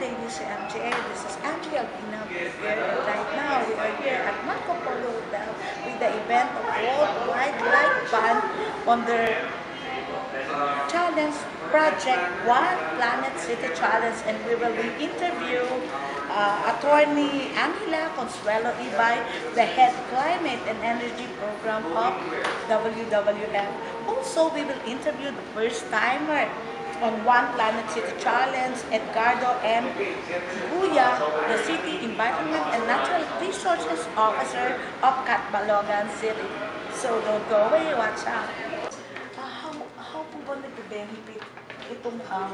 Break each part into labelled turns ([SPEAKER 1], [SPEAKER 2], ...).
[SPEAKER 1] the UCMGA. This is Angie Albina. Right now, we are here at Marco Polo Hotel with the event of Worldwide Light Band on their challenge project One Planet City Challenge and we will be interview uh, attorney Angela Consuelo Ibay, the head climate and energy program of WWF. Also, we will interview the first timer on One Planet City Challenge, Edgardo M. Guya, the City Environment and Natural Resources Officer of Catbalogan City. So don't go away, watch out. Uh, how, how po ba nag-benefit itong, um,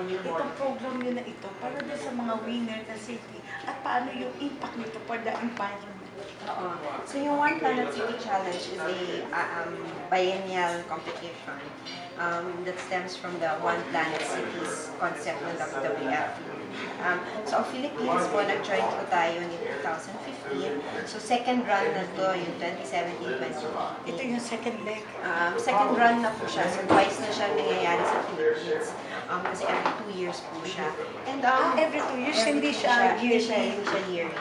[SPEAKER 1] itong program yun na ito para sa mga winner na city at paano yung impact nito for the environment?
[SPEAKER 2] Oo. So yung One Planet City Challenge is a uh, um, biennial competition um, that stems from the One Planet Cities concept ng WWF. Um, so ang Philippines po, nag-join po tayo in 2015. So second run na to, yung 2017-2018.
[SPEAKER 1] Ito yung second leg.
[SPEAKER 2] Um, second run na po siya. So twice na siya nangyayari sa Philippines. Um, kasi every two years po siya. And um,
[SPEAKER 1] Ah, every two years,
[SPEAKER 2] every
[SPEAKER 1] hindi siya
[SPEAKER 2] Hindi siya,
[SPEAKER 1] yearly.
[SPEAKER 2] hindi siya yearly.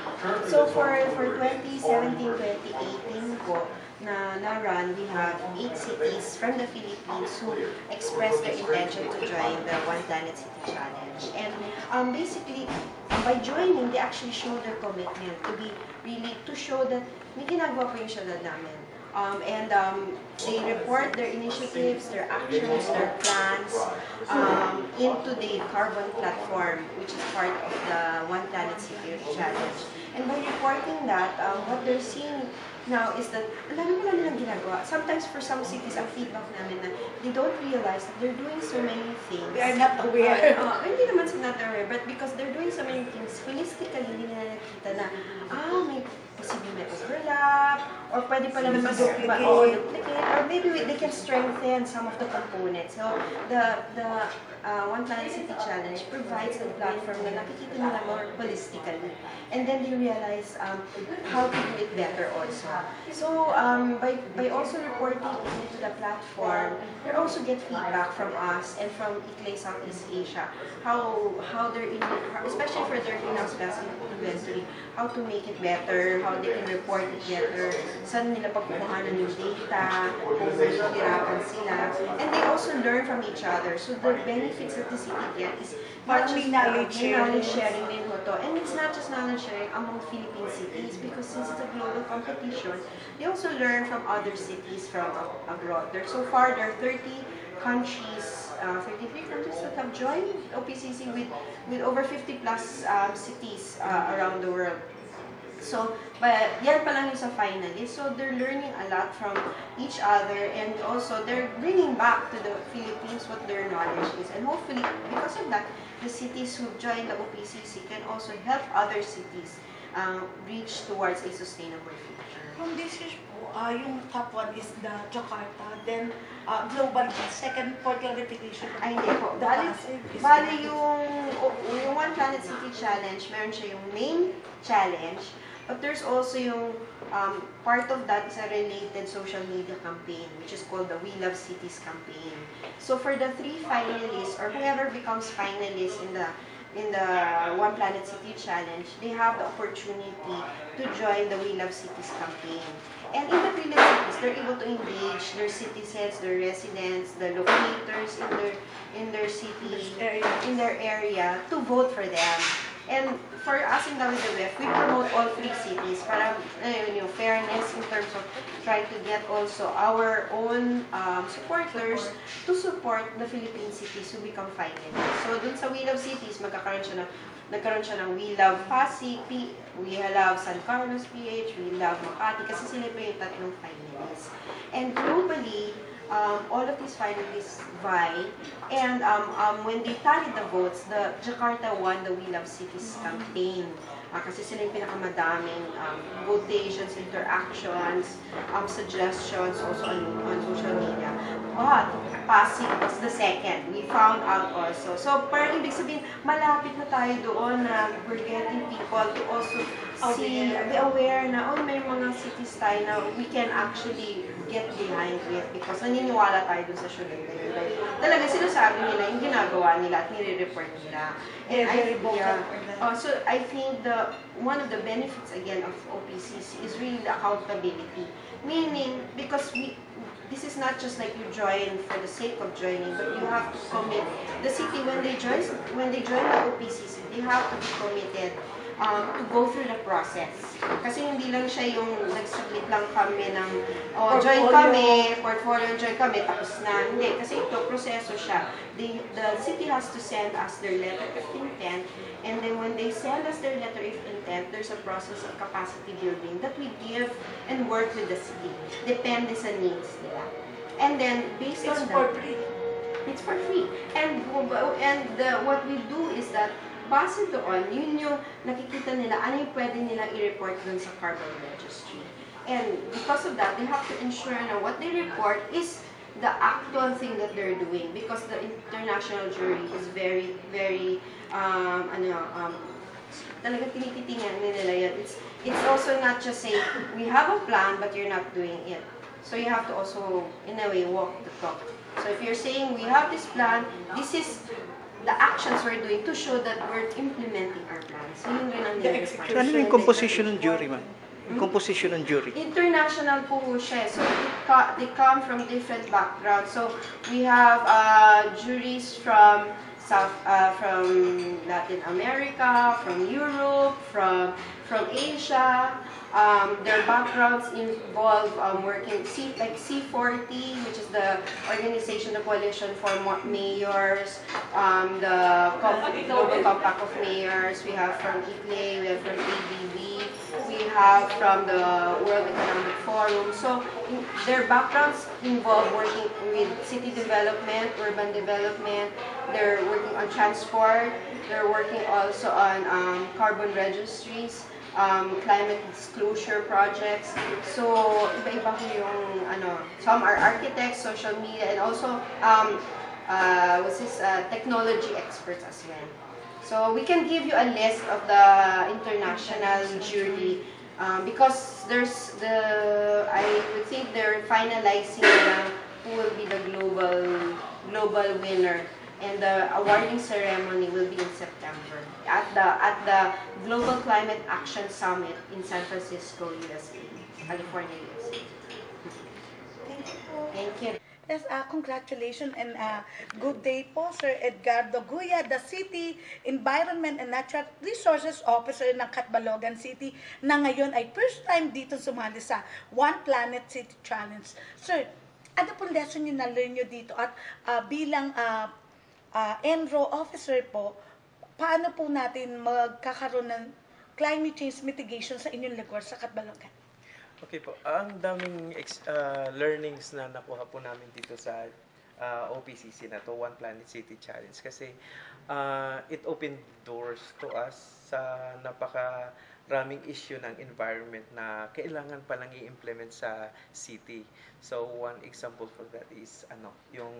[SPEAKER 2] So for for 2017-2018 po, na na-run, we have eight cities from the Philippines who expressed their intention to join the One Planet City Challenge. And um, basically, by joining, they actually show their commitment to be really, to show that may ginagawa po yung syudad namin. Um, and um, they report their initiatives, their actions, their plans um, into the carbon platform, which is part of the One Planet City Challenge. And by reporting that, um, what they're seeing now is that dami mo lang nilang ginagawa. Sometimes for some cities, ang feedback namin na they don't realize that they're doing so many things.
[SPEAKER 1] They are not aware.
[SPEAKER 2] Uh, hindi naman sila not aware, but because they're doing so many things, holistically, hindi nila nakikita na, ah, may posible may overlap, or pwede pala
[SPEAKER 1] ma-duplicate.
[SPEAKER 2] ma- oo, duplicate, or maybe we- they can strengthen some of the components. So, the, the uh, One Planet City Challenge provides a platform na nakikita nila more holistically. And then they realize um, how to do it better also. So, um, by, by also reporting into the platform, they also get feedback from us and from ICLE Southeast Asia, how, how they're in, especially for their greenhouse gas inventory, how to make it better, how they can report it better, saan nila pagkukuhanan yung data, kung nahihirapan sila. And they also learn from each other. So the benefits that the city get is not
[SPEAKER 1] Parang may
[SPEAKER 2] just
[SPEAKER 1] knowledge
[SPEAKER 2] may
[SPEAKER 1] sharing.
[SPEAKER 2] knowledge sharing din ho to. And it's not just knowledge sharing among Philippine cities because since it's a global competition, they also learn from other cities from ab- abroad. There, so far, there are 30 countries, uh, 33 countries that have joined OPCC with, with over 50 plus um, cities uh, around the world. So, but yan pa lang yung sa finalists. So, they're learning a lot from each other and also they're bringing back to the Philippines what their knowledge is. And hopefully, because of that, the cities who join the OPCC can also help other cities um, reach towards a sustainable future.
[SPEAKER 1] From this year po, ah, yung top one is the Jakarta, then ah, global, second for clarification.
[SPEAKER 2] Ay, hindi po. Bali,
[SPEAKER 1] is-
[SPEAKER 2] bali yung, o- yung One Planet City Challenge, meron siya yung main challenge, but there's also yung um, part of that is a related social media campaign, which is called the We Love Cities campaign. So for the three finalists, or whoever becomes finalist in the in the One Planet City Challenge, they have the opportunity to join the We Love Cities campaign. And in the Philippine cities, they're able to engage their citizens, their residents, the locators in their in their city, in their area to vote for them. And for us in WWF, we promote all three cities para ayun, yung fairness in terms of trying to get also our own um, supporters to support the Philippine cities who become finalists. So dun sa We Love Cities, magkakaroon siya ng nagkaroon siya ng We Love Pasig, We Love San Carlos PH, We Love Makati, kasi sila pa yung tatlong finalists. And globally, um, all of these finalists vie. And um, um, when they tallied the votes, the Jakarta won the We Love Cities campaign. Ah, kasi sila yung pinakamadaming um, votations, interactions, um, suggestions also on, on social media. But Pasig was the second. We found out also. So parang ibig sabihin, malapit na tayo doon na we're getting people to also see, be aware na, oh, may mga cities tayo na we can actually get behind with because naniniwala tayo dun sa syudad na yun. Dahil Talaga sinasabi nila yung ginagawa nila at nire-report nila.
[SPEAKER 1] They're
[SPEAKER 2] I-
[SPEAKER 1] very vocal
[SPEAKER 2] yeah.
[SPEAKER 1] for that.
[SPEAKER 2] Oh, so I think the one of the benefits again of OPCC is really the accountability. Meaning, because we this is not just like you join for the sake of joining, but you have to commit. The city when they join when they join the OPCC, they have to be committed um, to go through the process. Kasi hindi lang siya yung nag-submit lang kami ng oh, join kami, portfolio join kami, tapos na. Hindi, kasi ito, proseso siya. They, the city has to send us their letter of intent, and then when they send us their letter of intent, there's a process of capacity building that we give and work with the city. Depende sa needs nila. And then, based
[SPEAKER 1] It's
[SPEAKER 2] on
[SPEAKER 1] for
[SPEAKER 2] that,
[SPEAKER 1] free.
[SPEAKER 2] it's for free. And and uh, what we do is that base doon, yun yung nakikita nila, ano yung pwede nilang i-report dun sa carbon registry. And because of that, they have to ensure na what they report is the actual thing that they're doing because the international jury is very, very, um, ano, um, talaga tinititingnan nila yun. It's, it's also not just say, we have a plan but you're not doing it. So you have to also, in a way, walk the talk. So if you're saying, we have this plan, this is the actions we're doing to show that we're implementing our plan. So yun rin ang
[SPEAKER 1] The execution.
[SPEAKER 3] So, ano yung composition ng jury, ma'am? Yung composition ng jury?
[SPEAKER 2] International po siya. So it co- they come from different backgrounds. So we have uh, juries from South, uh, from Latin America, from Europe, from from Asia. Um, their backgrounds involve um, working C, like C40, which is the organization, the coalition for mayors, um, the Global Compact of Mayors. We have from ICLE, we have from ABB, we have from the World Economic Forum. So their backgrounds involve working with city development, urban development. They're working on transport. They're working also on um, carbon registries, um, climate disclosure projects. So iba-iba yung ano. Some are architects, social media, and also um, uh, what's this, uh, technology experts as well. So we can give you a list of the international jury um, because there's the I would think they're finalizing na who will be the global global winner and the awarding ceremony will be in September at the at the Global Climate Action Summit in San Francisco, USA, California, USA.
[SPEAKER 1] Thank you.
[SPEAKER 2] Thank you.
[SPEAKER 1] Yes, uh, congratulations and uh, good day po, Sir Edgardo Guya, the City Environment and Natural Resources Officer ng Catbalogan City na ngayon ay first time dito sumali sa One Planet City Challenge. Sir, ano pong lesson nyo na-learn nyo dito at uh, bilang uh, uh, ENRO officer po, paano po natin magkakaroon ng climate change mitigation sa inyong lugar sa Catbalogan?
[SPEAKER 4] Okay po. Ang daming ex- uh, learnings na nakuha po namin dito sa uh, OPCC na to, One Planet City Challenge. Kasi uh, it opened doors to us sa napaka raming issue ng environment na kailangan palang i-implement sa city. So one example for that is ano, yung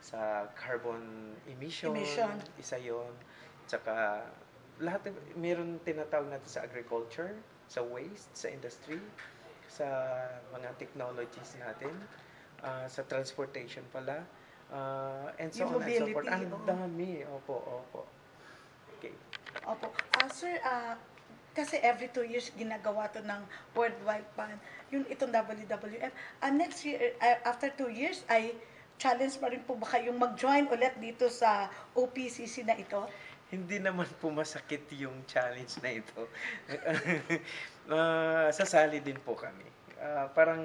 [SPEAKER 4] sa carbon emission,
[SPEAKER 1] Emission.
[SPEAKER 4] isa yon. Tsaka lahat meron tinatawag natin sa agriculture, sa waste, sa industry, sa mga technologies natin, ah, sa transportation pala, ah, and so
[SPEAKER 1] Yung
[SPEAKER 4] on and so forth. Ang
[SPEAKER 1] oo.
[SPEAKER 4] dami. Opo, opo. Okay.
[SPEAKER 1] Opo. Ah, sir, ah, kasi every two years ginagawa to ng Worldwide Fund. Yung itong WWF. Ah, next year, ah, after two years, ay challenge pa rin po ba kayong mag-join ulit dito sa OPCC na ito?
[SPEAKER 4] Hindi naman po masakit yung challenge na ito. Ah, sasali din po kami. Ah, parang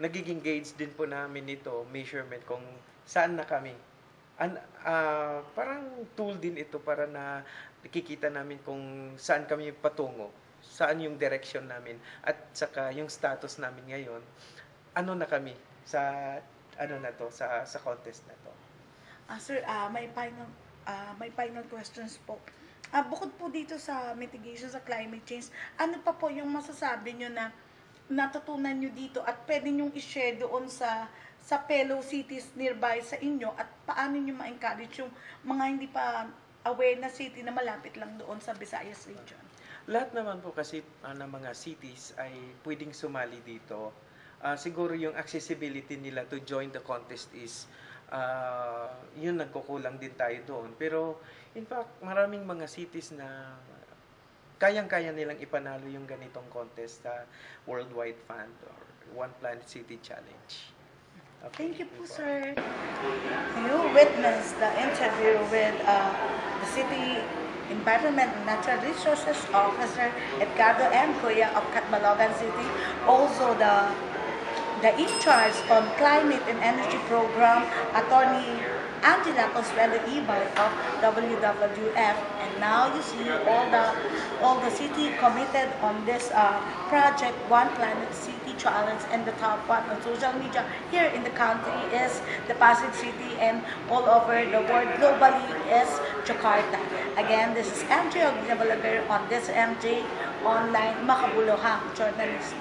[SPEAKER 4] nagiging gauge din po namin ito, measurement kung saan na kami. An, ah, parang tool din ito para na nakikita namin kung saan kami patungo, saan yung direction namin, at saka yung status namin ngayon, ano na kami sa ano na to sa sa contest na to.
[SPEAKER 1] Ah, sir, ah, may final ah, may final questions po. Ah, bukod po dito sa mitigation sa climate change, ano pa po yung masasabi nyo na natutunan nyo dito at pwede nyo i-share doon sa sa fellow cities nearby sa inyo at paano nyo ma-encourage yung mga hindi pa aware na city na malapit lang doon sa Visayas region?
[SPEAKER 4] Lahat naman po kasi ah, ng mga cities ay pwedeng sumali dito. ah, siguro yung accessibility nila to join the contest is ah, yun nagkukulang din tayo doon. Pero in fact, maraming mga cities na kayang-kaya nilang ipanalo yung ganitong contest sa Worldwide Fund or One Planet City Challenge. Okay,
[SPEAKER 1] Thank you po, sir. You witnessed the interview with uh, the City Environment and Natural Resources Officer Edgardo M. Kuya of Catbalogan City. Also the the in charge on Climate and Energy Program, Attorney Angela Consuelo Ibay of WWF. And now you see all the all the city committed on this uh, project, One Planet City Challenge, and the top one on social media here in the country is the Pasig City, and all over the world globally is Jakarta. Again, this is MJ Ogbina on this MJ Online Makabuluhang Journalist.